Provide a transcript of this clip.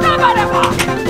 大败了吧！